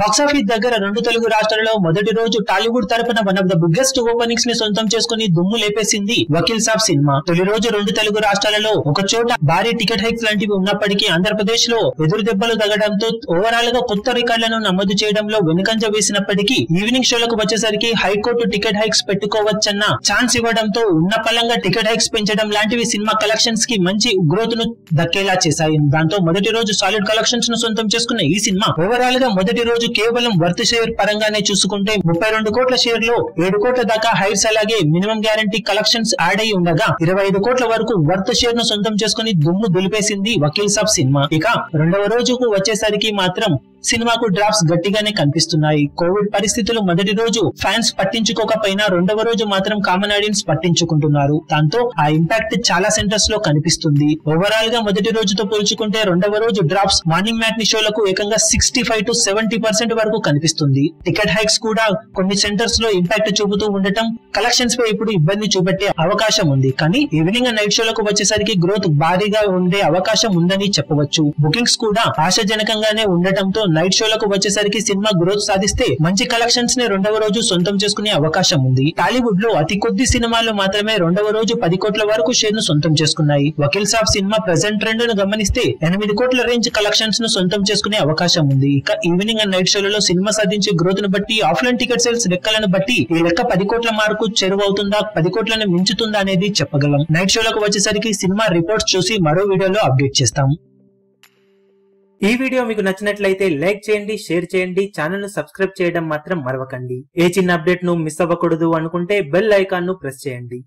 Box office దగ్గర రెండు తెలుగు రాష్ట్రాలలో మొదటి రోజు టాలీవుడ్ తరపున వన్ ఆఫ్ ద బిగ్గెస్ట్ ఓపెనింగ్స్ని సొంతం చేసుకుని దుమ్ము లేపేసింది వకీల్ సాబ్ సినిమా. తొలి రోజు రెండు తెలుగు రాష్ట్రాలలో ఒక చోట భారీ టికెట్ హైక్స్ లాంటివి ఉన్నప్పటికీ ఆంధ్రప్రదేశ్లో ఎదురు దెబ్బలు తగ్గడంతో ఓవరాల్గా కొత్త రికార్డులను నమోదు చేయడంలో వెనుకంజ వేసినప్పటికీ ఈవినింగ్ షోలకు వచ్చేసరికి హైకోర్టు టికెట్ హైక్స్ పెట్టుకోవచ్చన్న ఛాన్స్ ఇవ్వడంతో ఉన్న పలంగా టికెట్ హైక్స్ పెంచడం లాంటివి సినిమా కలెక్షన్స్కి మంచి గ్రోత్ను దక్కేలా చేశాయి. దాంతో మొదటి రోజు సాలిడ్ కలెక్షన్స్ను సొంతం చేసుకున్న ఈ సినిమా ఓవరాల్గా మొదటి రోజు కేవలం వర్త్ షేర్ పరంగానే చూసుకుంటే ముప్పై రెండు కోట్ల షేర్లో ఏడు కోట్ల దాకా హైర్స్ అలాగే మినిమం గ్యారంటీ కలెక్షన్స్ యాడ్ అయి ఉండగా ఇరవై ఐదు కోట్ల వరకు వర్త్ షేర్ను సొంతం చేసుకుని దుమ్ము దులిపేసింది వకీల్ సాబ్ సినిమా. ఇక రెండవ రోజుకు వచ్చేసరికి మాత్రం సినిమాకు డ్రాప్స్ గట్టిగానే కనిపిస్తున్నాయి. కోవిడ్ పరిస్థితులు మొదటి రోజు ఫ్యాన్స్ పట్టించుకోకపోయినా రెండవ రోజు మాత్రం కామన్ ఆడియన్స్ పట్టించుకుంటున్నారు. దాంతో ఆ ఇంపాక్ట్ చాలా సెంటర్స్లో కనిపిస్తుంది. ఓవరాల్గా మొదటి రోజుతో పోల్చుకుంటే రెండవ రోజు డ్రాప్స్ మార్నింగ్ మ్యాట్ని షోలకు ఏకంగా sixty five to seventy percent వరకు కనిపిస్తుంది. టికెట్ హైక్స్ కూడా కొన్ని సెంటర్స్లో ఇంపాక్ట్ చూపుతూ ఉండటం కలెక్షన్స్ పై ఇప్పుడు ఇబ్బంది చూపెట్టే అవకాశం ఉంది. కానీ ఈవినింగ్ నైట్ షోలకు వచ్చేసరికి గ్రోత్ భారీగా ఉండే అవకాశం ఉందని చెప్పవచ్చు. బుకింగ్స్ కూడా ఆశాజనకంగానే ఉండటంతో నైట్ షోలకు వచ్చేసరికి సినిమా గ్రోత్ సాధిస్తే మంచి కలెక్షన్స్ని రెండవ రోజు సొంతం చేసుకునే అవకాశం ఉంది. టాలీవుడ్లో అతి కొద్ది సినిమాలు మాత్రమే రెండవ రోజు పది కోట్ల వరకు షేర్ను సొంతం చేసుకున్నాయి. వకీల్ సాబ్ సినిమా ప్రజెంట్ ట్రెండ్ను గమనిస్తే ఎనిమిది కోట్ల రేంజ్ కలెక్షన్స్ను సొంతం చేసుకునే అవకాశం ఉంది. ఇక ఈవినింగ్ అండ్ నైట్ షోలలో సినిమా సాధించే గ్రోత్ను బట్టి ఆఫ్లైన్ టికెట్ సేల్స్ లెక్కలను బట్టి ఈ లెక్క పది కోట్ల మార్కు చెరువవుతుందా పది కోట్లను మించుతుందా అనేది చెప్పగలం. నైట్ షోలకు వచ్చేసరికి సినిమా రిపోర్ట్స్ చూసి మరో వీడియోలో అప్డేట్ చేస్తాం. ఈ వీడియో మీకు నచ్చినట్లయితే లైక్ చేయండి షేర్ చేయండి ఛానల్ను సబ్స్క్రైబ్ చేయడం మాత్రం మరవకండి. ఏ చిన్న అప్డేట్ను మిస్ అవ్వకూడదు అనుకుంటే బెల్ ఐకాన్ను ప్రెస్ చేయండి.